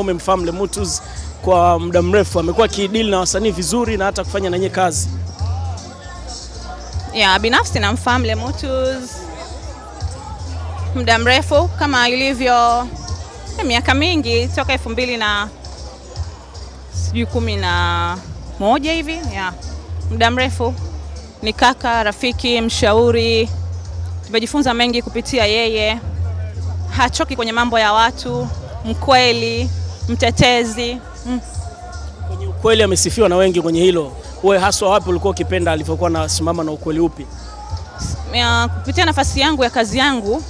Umemfahamu Lemutus kwa muda mrefu, amekuwa kidili na wasanii vizuri na hata kufanya na kazi. Ya, binafsi namfahamu Lemutus muda mrefu kama ilivyo miaka mingi toka elfu mbili na sijui kumi na moja hivi ya muda mrefu. Ni kaka, rafiki, mshauri. Tumejifunza mengi kupitia yeye. Hachoki kwenye mambo ya watu, mkweli, mtetezi mm. Kwenye ukweli amesifiwa na wengi kwenye hilo. Wewe haswa wapi ulikuwa ukipenda alivyokuwa anasimama na ukweli upi? ya, kupitia nafasi yangu ya kazi yangu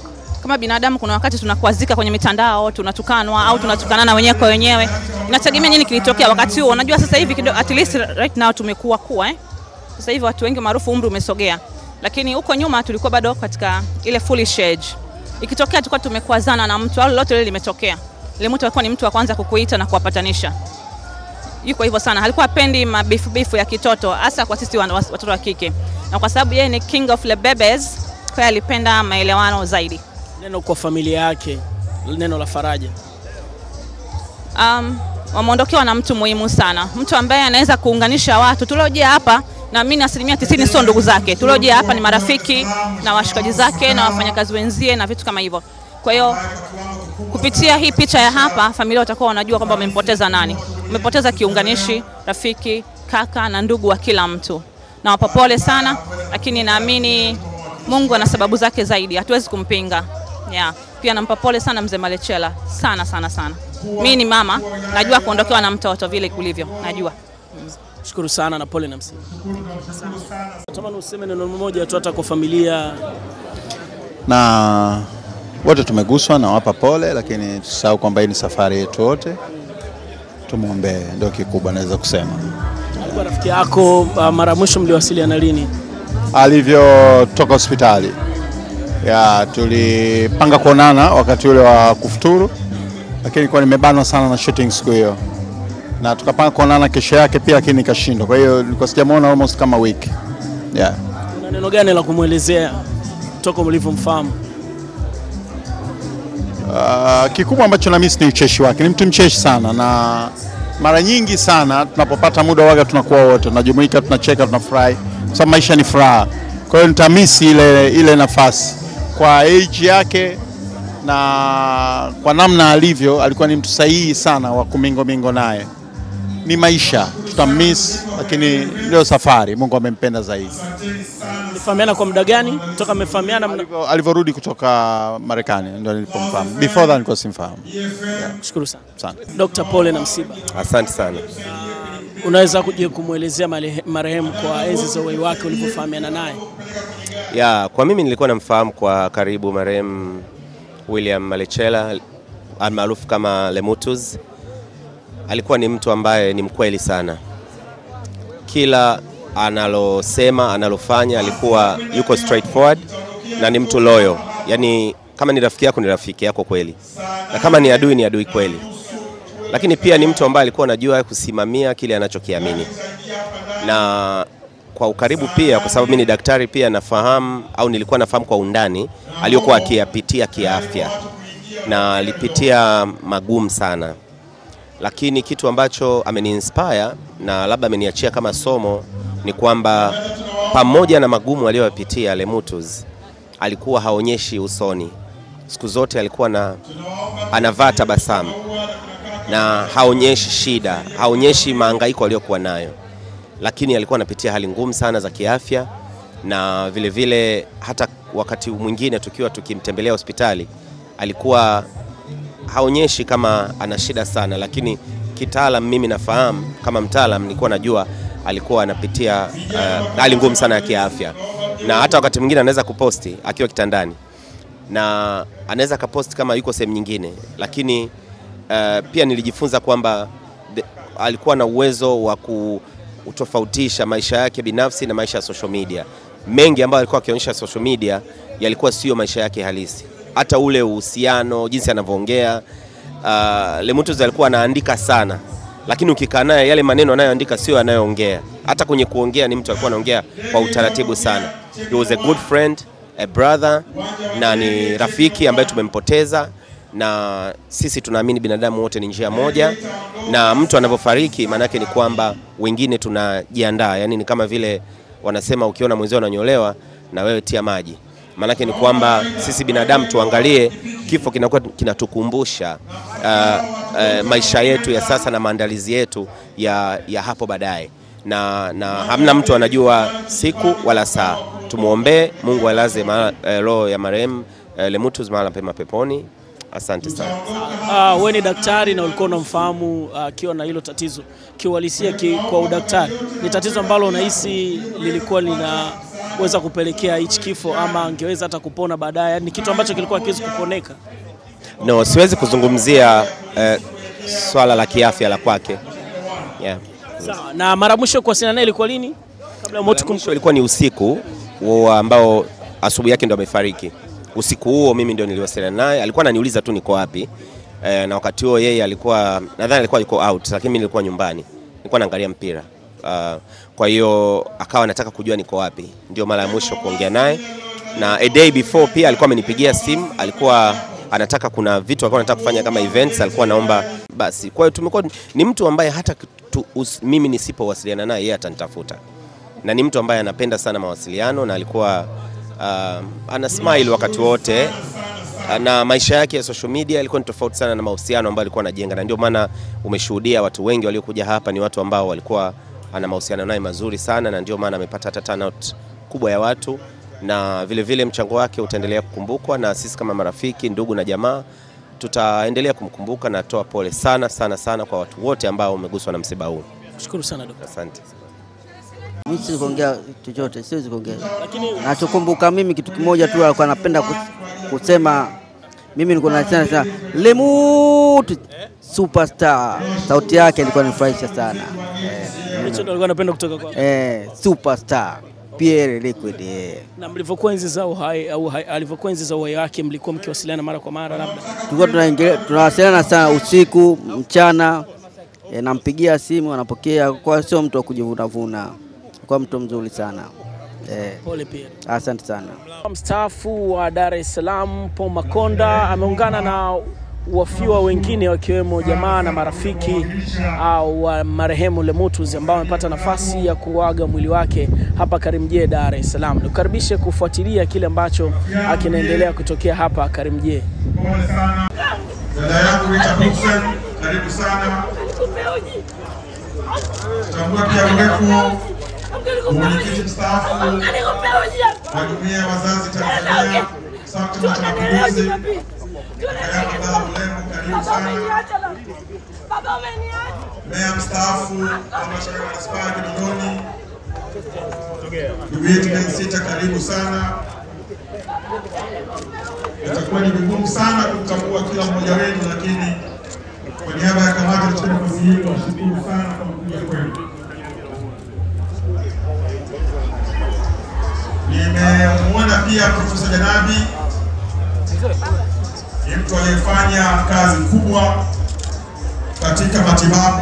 kama binadamu, kuna wakati tunakwazika kwenye mitandao, tunatukanwa au tunatukanana wenyewe kwa wenyewe. Inategemea nini kilitokea wakati huo. Unajua sasa hivi kidogo, at least right now tumekuwa kuwa eh. Sasa hivi watu wengi maarufu, umri umesogea, lakini huko nyuma tulikuwa bado katika ile foolish age. Ikitokea tulikuwa tumekwazana na mtu au lolote lile limetokea, ile mtu alikuwa ni mtu wa kwanza kukuita na kuwapatanisha. Yuko hivyo sana, alikuwa apendi mabifu bifu ya kitoto, hasa kwa sisi watoto wa kike, na kwa sababu yeye ni king of the babies, kwa hiyo alipenda maelewano zaidi. Neno kwa familia yake, neno la faraja. um, wameondokewa na mtu muhimu sana, mtu ambaye anaweza kuunganisha watu tuliojia hapa. Naamini asilimia tisini sio ndugu zake, tuliojia hapa ni marafiki na washikaji zake na wafanyakazi wenzie na vitu kama hivyo. Kwa hiyo kupitia hii picha ya hapa, familia watakuwa wanajua kwamba wamempoteza nani. Wamepoteza kiunganishi, rafiki, kaka na ndugu wa kila mtu. Nawapa pole sana, lakini naamini Mungu ana sababu zake zaidi, hatuwezi kumpinga. Yeah. Pia nampa pole sana mzee Malechela sana sana sana. Mi ni mama, najua kuondokewa na mtoto vile kulivyo, najua. Shukuru sana na pole na msiba. Natamani useme neno moja tu hata kwa familia. na wote tumeguswa na wapa pole, lakini tusahau kwamba hii ni safari yetu wote, tumwombee, ndio kikubwa naweza kusema. Alikuwa rafiki yako, uh, mara mwisho mliwasiliana lini? Alivyotoka hospitali ya tulipanga kuonana wakati ule wa kufuturu, lakini kwa nimebanwa sana na shooting siku hiyo, na tukapanga kuonana kesho yake pia, lakini nikashindwa. Kwa hiyo nilikuwa sijamwona almost kama wiki yeah. Una neno gani la kumwelezea toka mlivyomfahamu? Uh, kikubwa ambacho na miss ni ucheshi wake. Ni mtu mcheshi sana, na mara nyingi sana tunapopata muda waga tunakuwa wote tunajumuika, tunacheka, tunafurahi kwa sababu maisha ni furaha. Kwa hiyo nitamisi ile, ile nafasi kwa age yake na kwa namna alivyo, alikuwa ni mtu sahihi sana wa kumingo mingo naye. Ni maisha, tutamiss, lakini ndio safari. Mungu amempenda zaidi. Mlifahamiana kwa muda gani? Toka mmefahamiana mna... Alivyorudi kutoka Marekani ndio nilipomfahamu. Before that nilikuwa simfahamu. Shukuru sana. Asante. Dr. Pole na msiba. Asante sana. Unaweza kuja kumwelezea marehemu kwa enzi za uhai wake ulivyofahamiana naye? Ya, kwa mimi nilikuwa namfahamu kwa karibu marehemu William Malechela almaarufu kama Lemutus. Alikuwa ni mtu ambaye ni mkweli sana, kila analosema analofanya alikuwa yuko straightforward na ni mtu loyal. Yaani kama ni rafiki yako ni rafiki yako kweli, na kama ni adui ni adui kweli. Lakini pia ni mtu ambaye alikuwa anajua kusimamia kile anachokiamini. Na kwa ukaribu pia, kwa sababu mimi ni daktari pia nafahamu au nilikuwa nafahamu kwa undani aliyokuwa akiyapitia kiafya, na alipitia magumu sana, lakini kitu ambacho ameniinspire na labda ameniachia kama somo ni kwamba pamoja na magumu aliyoyapitia Lemutus alikuwa haonyeshi usoni, siku zote alikuwa na anavaa tabasamu na haonyeshi shida, haonyeshi maangaiko aliyokuwa nayo. Lakini alikuwa anapitia hali ngumu sana za kiafya, na vilevile vile hata wakati mwingine tukiwa tukimtembelea hospitali alikuwa haonyeshi kama ana shida sana, lakini kitaalam, mimi nafahamu kama mtaalam, nilikuwa najua alikuwa anapitia uh, hali ngumu sana ya kiafya, na hata wakati mwingine anaweza kuposti akiwa kitandani. Na anaweza akaposti kama yuko sehemu nyingine, lakini uh, pia nilijifunza kwamba alikuwa na uwezo wa kutofautisha maisha yake binafsi na maisha ya social media. Mengi ambayo alikuwa akionyesha social media yalikuwa sio maisha yake halisi, hata ule uhusiano, jinsi anavyoongea. Uh, Lemutus alikuwa anaandika sana, lakini ukikaa naye yale maneno anayoandika sio anayoongea. Hata kwenye kuongea ni mtu alikuwa anaongea kwa utaratibu sana. He was a good friend, a brother na ni rafiki ambaye tumempoteza na sisi tunaamini binadamu wote ni njia moja, na mtu anavyofariki maanake ni kwamba wengine tunajiandaa, yani ni kama vile wanasema ukiona mwenzio ananyolewa na wewe tia maji. Maanake ni kwamba sisi binadamu tuangalie kifo kinakuwa kinatukumbusha uh, uh, maisha yetu ya sasa na maandalizi yetu ya, ya hapo baadaye, na, na hamna mtu anajua siku wala saa. Tumwombee Mungu alaze uh, roho ya marehemu uh, Lemutus mahala pema peponi. Asante sana. Uh, wewe ni daktari na ulikuwa unamfahamu akiwa uh, na hilo tatizo kiuhalisia, ki, kwa udaktari ni tatizo ambalo unahisi lilikuwa linaweza kupelekea hichi kifo ama angeweza hata kupona baadaye, yani ni kitu ambacho kilikuwa kiwezi kuponeka? No, siwezi kuzungumzia uh, swala la kiafya la kwake yeah. Sawa. Na mara mwisho kuwasiliana naye ilikuwa lini? Kabla moto mauti kum... Ilikuwa ni usiku ambao asubuhi yake ndo amefariki. Usiku huo mimi ndio niliwasiliana naye, alikuwa ananiuliza tu niko wapi e, na wakati huo yeye alikuwa nadhani alikuwa yuko out, lakini mimi nilikuwa nyumbani, nilikuwa naangalia mpira uh, kwa hiyo akawa anataka kujua niko wapi, ndio mara ya mwisho kuongea naye, na a day before pia alikuwa amenipigia simu, alikuwa anataka kuna vitu alikuwa anataka kufanya kama events, alikuwa anaomba basi. Kwa hiyo tumekuwa ni mtu ambaye hata tu, us, mimi nisipowasiliana naye yeye atanitafuta, na ni mtu ambaye anapenda sana mawasiliano na alikuwa uh, ana smile wakati wote. Na maisha yake ya social media ilikuwa ni tofauti sana na mahusiano ambayo alikuwa anajenga, na ndio maana umeshuhudia watu wengi waliokuja hapa ni watu ambao walikuwa ana mahusiano naye mazuri sana, na ndio maana amepata hata turnout kubwa ya watu, na vile vile mchango wake utaendelea kukumbukwa, na sisi kama marafiki, ndugu na jamaa tutaendelea kumkumbuka na toa pole sana sana sana kwa watu wote ambao wameguswa na msiba huu. Shukuru sana daktari. Asante. Mimi siwezi kuongea chochote, siwezi kuongea. Lakini Nachokumbuka mimi kitu kimoja tu, alikuwa anapenda kusema, mimi nilikuwa nasema sana Lemut superstar, sauti yake ilikuwa nifurahisha sana eh, hicho ndio alikuwa anapenda kutoka kwako. eh, superstar Pierre Liquid eh. Na mlivyokuwa enzi za uhai au alivyokuwa enzi za uhai wake, mlikuwa mkiwasiliana mara kwa mara labda? tulikuwa tunaingia tunawasiliana sana usiku, mchana eh, nampigia simu anapokea, kwa sio mtu wa kujivunavuna, kwa mtu mzuri sana eh, Pole pia. asante sana. Mstaafu wa Dar es Salaam Paul Makonda ameungana na wafiwa wengine wakiwemo jamaa na marafiki au wa marehemu Lemutus ambao wamepata nafasi ya kuaga mwili wake hapa Karimjee, Dar es Salaam. Nikukaribishe kufuatilia kile ambacho kinaendelea kutokea hapa Karimjee. Dada yangu Rita Hussein, karibu sana. Tambua pia uwepo mwenyekiti mstaafu wa jumuiya ya wazazi Tanzania, Chama cha Mapinduzi, Meya mstaafu wa halmashauri ya manispaa ya Kinondoni, ndugu yetu Bensita, karibu sana. Itakuwa ni vigumu sana kumtambua kila mmoja wenu, lakini kwa niaba ya kamati nachukua nafasi hii kuwashukuru sana kwa kuja kwenu. Nimemwona pia Profesa Janabi, ni mtu aliyefanya kazi kubwa katika matibabu